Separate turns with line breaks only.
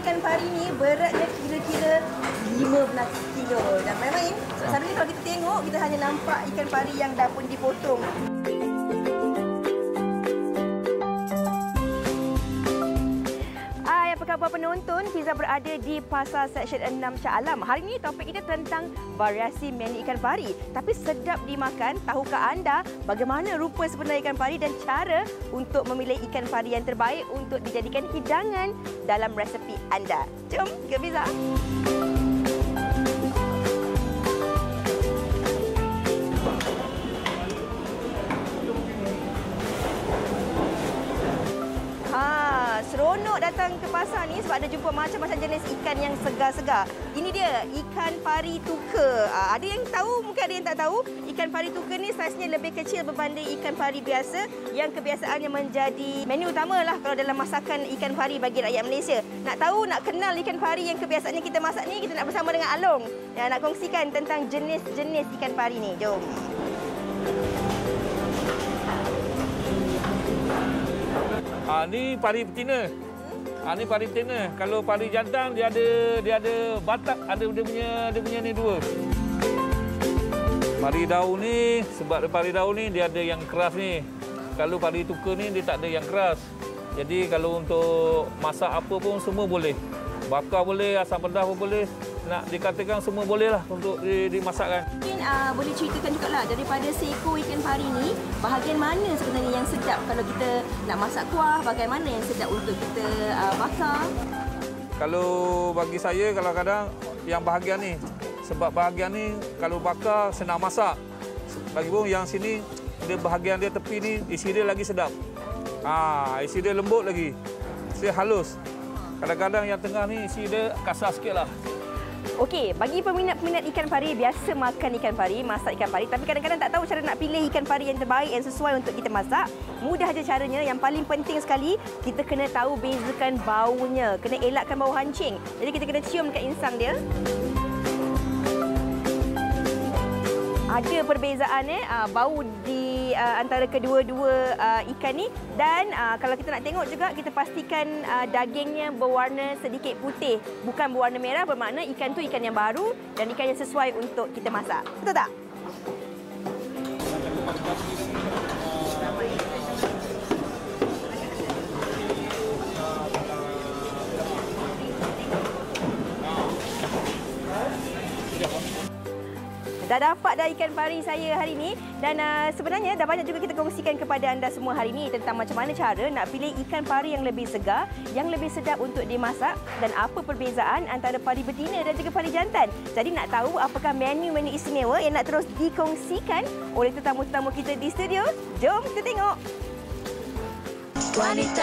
ikan pari ni beratnya kira-kira 15 kilo. Dan main-main, selalunya kalau kita tengok, kita hanya nampak ikan pari yang dah pun dipotong. Penonton? Fiza berada di Pasar Seksyen 6 Shah Alam. Hari ini topik kita tentang variasi menu ikan pari. Tapi sedap dimakan, tahukah anda bagaimana rupa sebenar ikan pari dan cara untuk memilih ikan pari yang terbaik untuk dijadikan hidangan dalam resepi anda? Jom ke Fiza. Seronok datang ke pasar ni sebab ada jumpa macam-macam jenis ikan yang segar-segar. Ini dia, ikan pari tuka. Ha, ada yang tahu, mungkin ada yang tak tahu. Ikan pari tuka ni saiznya lebih kecil berbanding ikan pari biasa yang kebiasaannya menjadi menu utama lah kalau dalam masakan ikan pari bagi rakyat Malaysia. Nak tahu, nak kenal ikan pari yang kebiasaannya kita masak ni, kita nak bersama dengan Along. Yang nak kongsikan tentang jenis-jenis ikan pari ni. Jom.
Ha, ni pari betina. Ha, ni pari betina. Kalau pari jantan dia ada dia ada batak, ada dia punya dia punya ni dua. Pari daun ni sebab pari daun ni dia ada yang keras ni. Kalau pari tuka ni dia tak ada yang keras. Jadi kalau untuk masak apa pun semua boleh. Bakar boleh, asam pedas pun boleh. Nak dikatakan semua boleh lah untuk dimasakkan.
Mungkin uh, boleh ceritakan juga lah daripada seekor ikan pari ni, bahagian mana sebenarnya yang sedap kalau kita nak masak kuah, bagaimana yang sedap untuk kita uh, bakar?
Kalau bagi saya kadang-kadang yang bahagian ni. Sebab bahagian ni kalau bakar senang masak. Lagi pun yang sini dia bahagian dia tepi ni isi dia lagi sedap. Ah, isi dia lembut lagi. Isi halus. Kadang-kadang yang tengah ni isi dia kasar sikit lah.
Okey, bagi peminat-peminat ikan pari, biasa makan ikan pari, masak ikan pari. Tapi kadang-kadang tak tahu cara nak pilih ikan pari yang terbaik, yang sesuai untuk kita masak. Mudah aja caranya. Yang paling penting sekali, kita kena tahu bezakan baunya. Kena elakkan bau hancing. Jadi kita kena cium dekat insang dia. Ada perbezaan eh, bau di uh, antara kedua-dua uh, ikan ni dan uh, kalau kita nak tengok juga kita pastikan uh, dagingnya berwarna sedikit putih bukan berwarna merah bermakna ikan tu ikan yang baru dan ikan yang sesuai untuk kita masak. Betul tak? Dah dapat dah ikan pari saya hari ini dan uh, sebenarnya dah banyak juga kita kongsikan kepada anda semua hari ini tentang macam mana cara nak pilih ikan pari yang lebih segar, yang lebih sedap untuk dimasak dan apa perbezaan antara pari betina dan juga pari jantan. Jadi nak tahu apakah menu-menu istimewa yang nak terus dikongsikan oleh tetamu-tetamu kita di studio? Jom kita tengok. Wanita